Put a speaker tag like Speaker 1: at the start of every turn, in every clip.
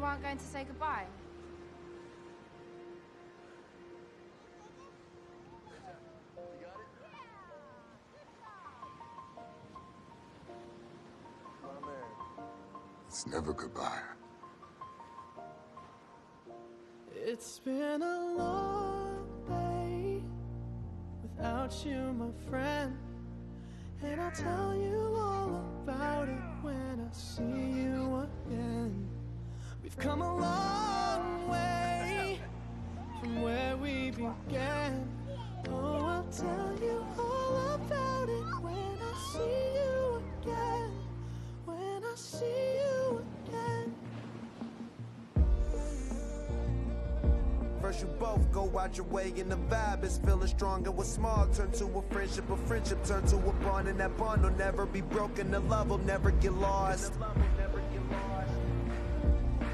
Speaker 1: You aren't going to say goodbye?
Speaker 2: It's never goodbye.
Speaker 3: It's been a long day without you, my friend. And I'll tell you all about it when I see you again.
Speaker 4: First you both go out your way and the vibe is feeling strong and what's small turn to a friendship, a friendship turn to a bond and that bond will never be broken, the love will never get lost.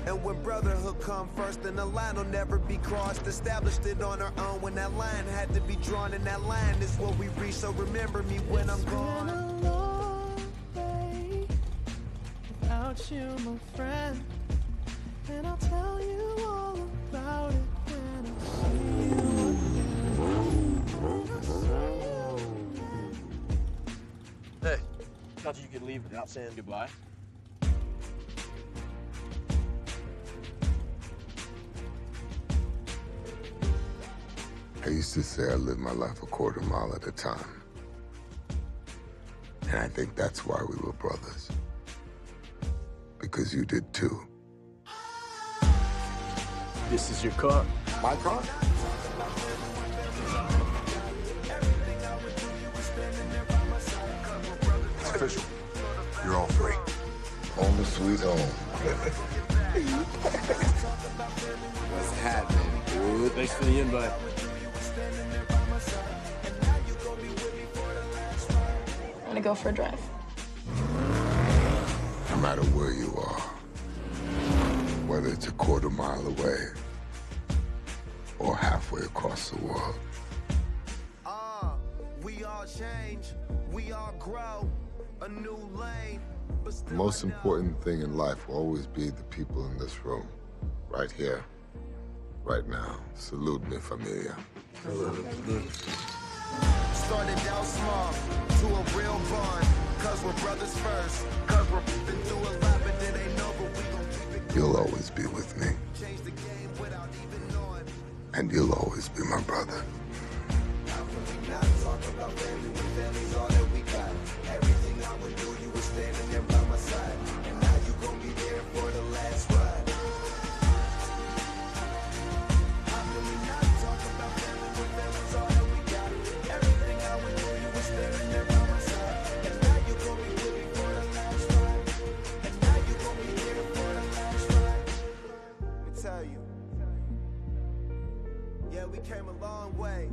Speaker 4: And when brotherhood come first, then the line will never be crossed. Established it on our own when that line had to be drawn, and that line is what we reach. So remember me when I'm
Speaker 3: It's been
Speaker 4: gone.
Speaker 3: a long day without you, my friend. And I'll tell you all about it
Speaker 5: thought you could leave without saying goodbye.
Speaker 2: I used to say I lived my life a quarter mile at a time. And I think that's why we were brothers. Because you did too.
Speaker 5: This is your car.
Speaker 2: My car? Official. You're all free. Home sweet home.
Speaker 6: What's happening, dude?
Speaker 5: Thanks for the invite.
Speaker 7: Want to go for a drive?
Speaker 2: No matter where you are, whether it's a quarter mile away or halfway across the world,
Speaker 4: Ah, we all change, we all grow, a new lane. But
Speaker 2: the most important thing in life will always be the people in this room. Right here, right now. Salute me, familia.
Speaker 4: Started out small to a real bond. Cause we're brothers first. Cause we're been through a lot, but it ain't over. We gon' keep it
Speaker 2: You'll always be with me,
Speaker 4: change the game without even knowing.
Speaker 2: and you'll always be my brother.
Speaker 4: Came a long way.